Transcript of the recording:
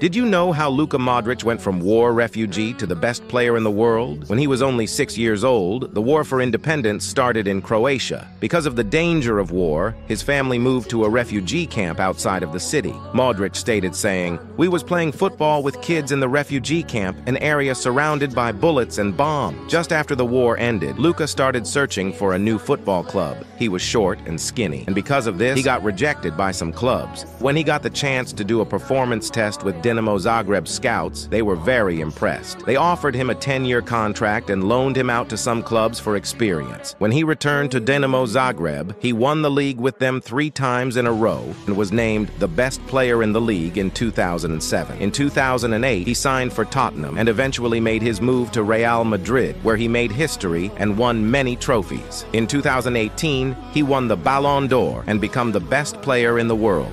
Did you know how Luka Modric went from war refugee to the best player in the world? When he was only six years old, the war for independence started in Croatia. Because of the danger of war, his family moved to a refugee camp outside of the city. Modric stated saying, We was playing football with kids in the refugee camp, an area surrounded by bullets and bombs. Just after the war ended, Luka started searching for a new football club. He was short and skinny, and because of this, he got rejected by some clubs. When he got the chance to do a performance test with Dinamo Zagreb scouts, they were very impressed. They offered him a 10-year contract and loaned him out to some clubs for experience. When he returned to Dinamo Zagreb, he won the league with them three times in a row and was named the best player in the league in 2007. In 2008, he signed for Tottenham and eventually made his move to Real Madrid, where he made history and won many trophies. In 2018, he won the Ballon d'Or and become the best player in the world.